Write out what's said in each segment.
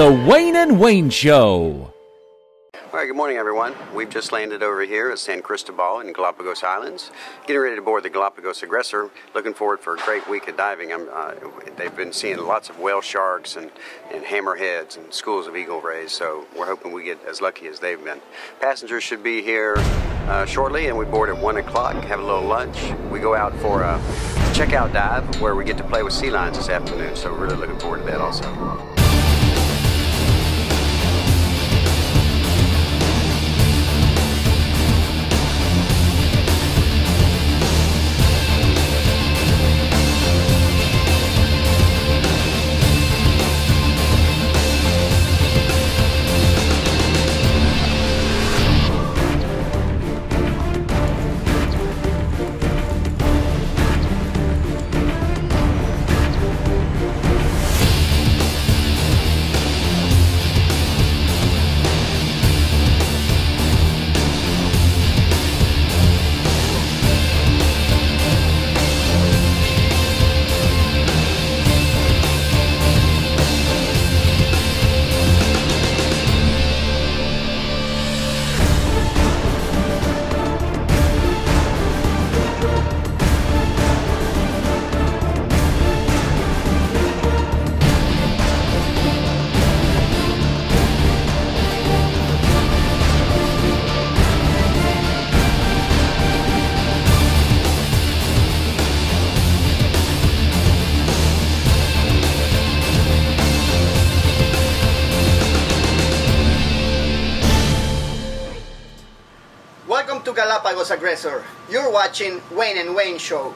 The Wayne and Wayne Show. All right, good morning, everyone. We've just landed over here at San Cristobal in Galapagos Islands, getting ready to board the Galapagos Aggressor. Looking forward for a great week of diving. Uh, they've been seeing lots of whale sharks and, and hammerheads and schools of eagle rays, so we're hoping we get as lucky as they've been. Passengers should be here uh, shortly, and we board at 1 o'clock, have a little lunch. We go out for a checkout dive where we get to play with sea lions this afternoon, so we're really looking forward to that also. Aggressor. You're watching Wayne and Wayne Show.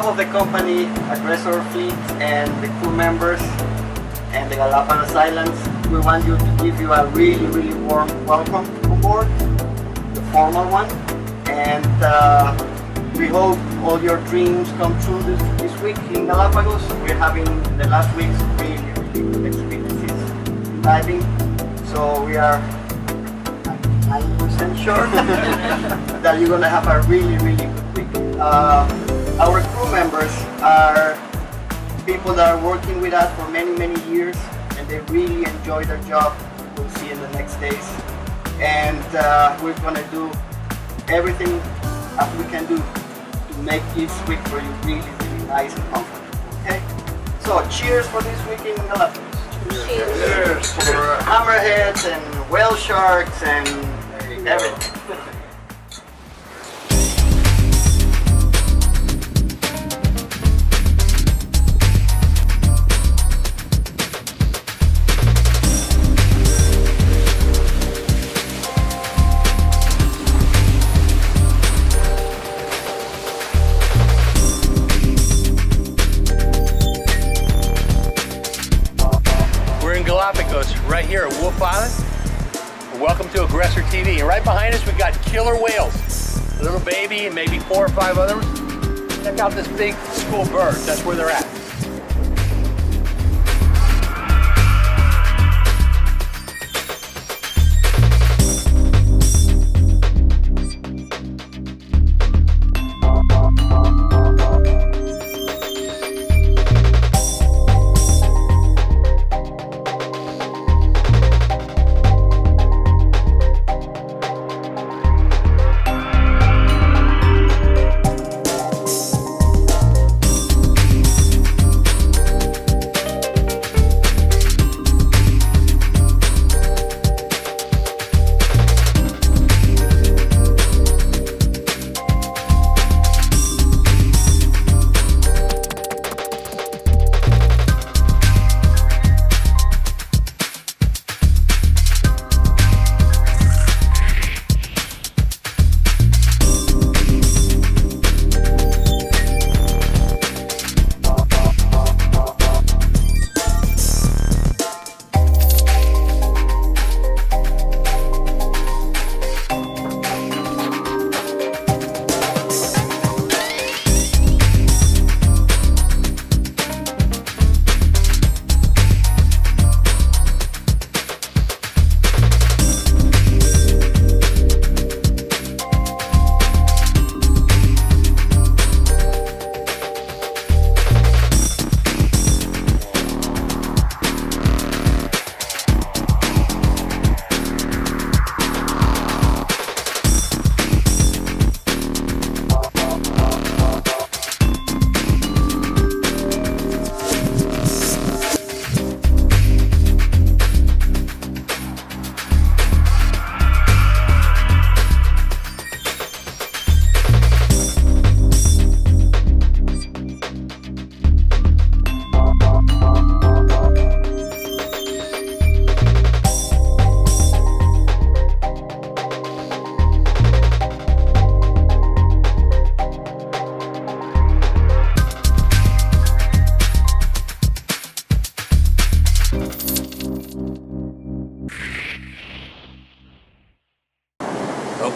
Behalf of the company, Aggressor Fleet, and the crew members, and the Galapagos Islands, we want you to give you a really, really warm welcome on board, the formal one, and uh, we hope all your dreams come true this, this week in Galapagos. We're having the last weeks really, really good experiences diving, so we are 90% sure that you're gonna have a really, really good week. Uh, our crew members are people that are working with us for many, many years and they really enjoy their job. We'll see in the next days. And uh, we're gonna do everything that we can do to make this week for you really, really nice and comfortable. Okay? So cheers for this week in Galapagos. Cheers. cheers for hammerheads and whale sharks and everything. Killer whales. A little baby and maybe four or five others. Check out this big school bird. That's where they're at.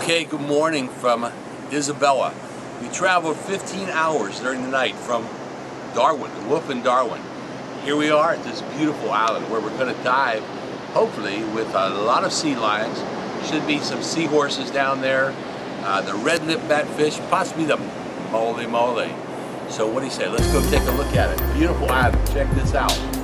Okay, good morning from Isabela. We traveled 15 hours during the night from Darwin, the Wolf and Darwin. Here we are at this beautiful island where we're going to dive, hopefully, with a lot of sea lions. Should be some seahorses down there, uh, the red lip batfish, possibly the mola mola. So what do you say? Let's go take a look at it. Beautiful island. Check this out.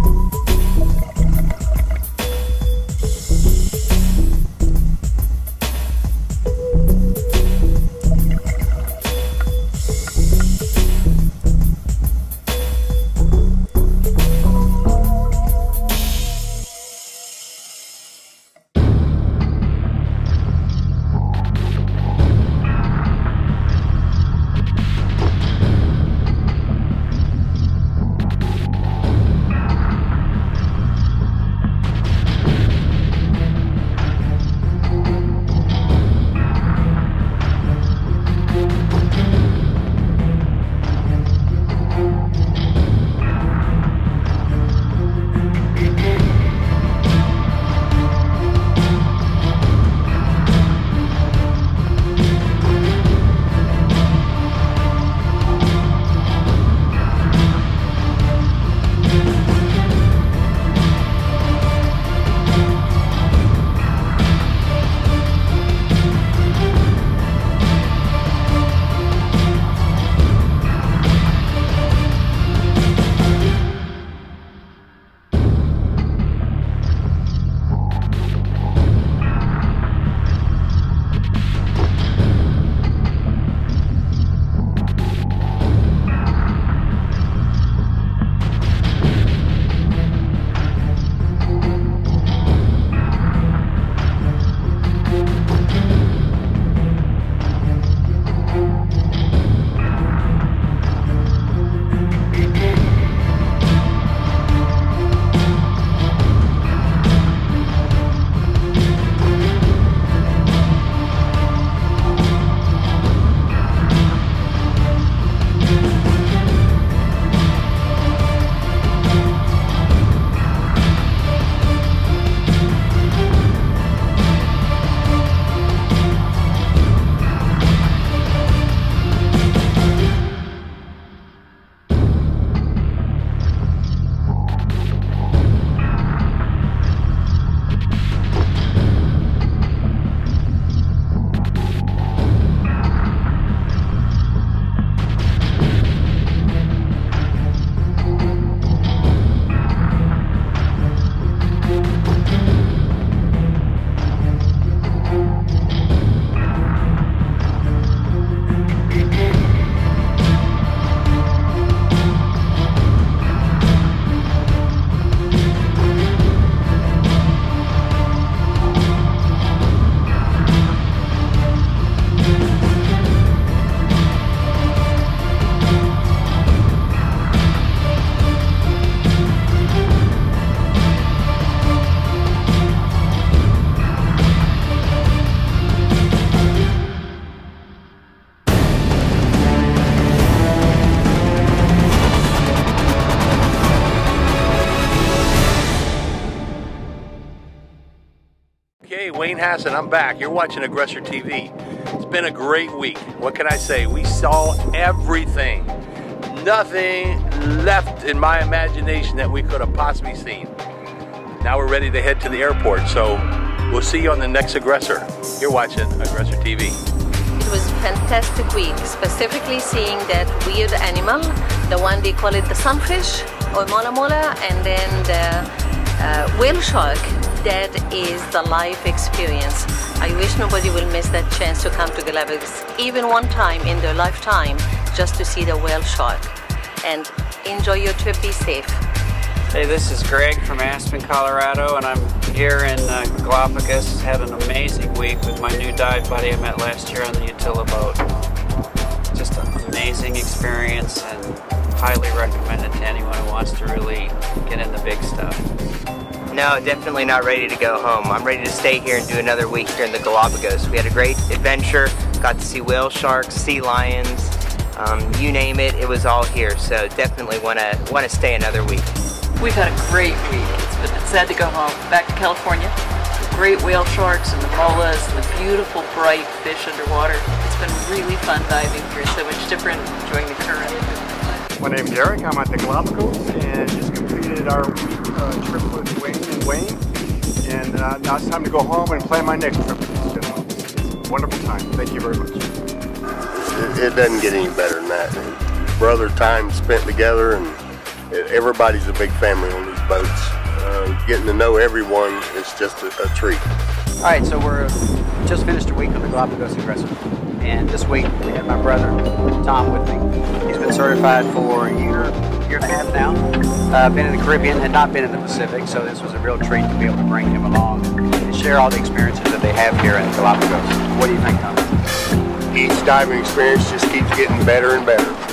Wayne Hasson, I'm back. You're watching Aggressor TV. It's been a great week. What can I say? We saw everything. Nothing left in my imagination that we could have possibly seen. Now we're ready to head to the airport, so we'll see you on the next Aggressor. You're watching Aggressor TV. It was a fantastic week, specifically seeing that weird animal, the one they call it the sunfish or mola mola, and then the uh, whale shark that is the life experience. I wish nobody will miss that chance to come to Galapagos, even one time in their lifetime, just to see the whale shark. And enjoy your trip, be safe. Hey, this is Greg from Aspen, Colorado, and I'm here in uh, Galapagos. Had an amazing week with my new dive buddy I met last year on the Utila boat. Just an amazing experience and highly recommend it to anyone who wants to really get in the big stuff. No, definitely not ready to go home. I'm ready to stay here and do another week here in the Galapagos. We had a great adventure, got to see whale sharks, sea lions, um, you name it, it was all here. So definitely want to want to stay another week. We've had a great week. It's been sad to go home. Back to California. The great whale sharks and the molas and the beautiful bright fish underwater. It's been really fun diving here. So much different, enjoying the current. My name's Eric. I'm at the Galapagos and just completed our week uh, trip with Wayne and Wayne. And uh, now it's time to go home and plan my next trip. It's been a wonderful time. Thank you very much. It, it doesn't get any better than that. Brother time spent together, and it, everybody's a big family on these boats. Uh, getting to know everyone is just a, a treat. All right, so we're just finished a week on the Galapagos Aggressor. And this week we had my brother Tom with me. He's been certified for a year, year and a half now. Uh, been in the Caribbean, had not been in the Pacific, so this was a real treat to be able to bring him along and share all the experiences that they have here in the Galapagos. What do you think, Tom? Each diving experience just keeps getting better and better.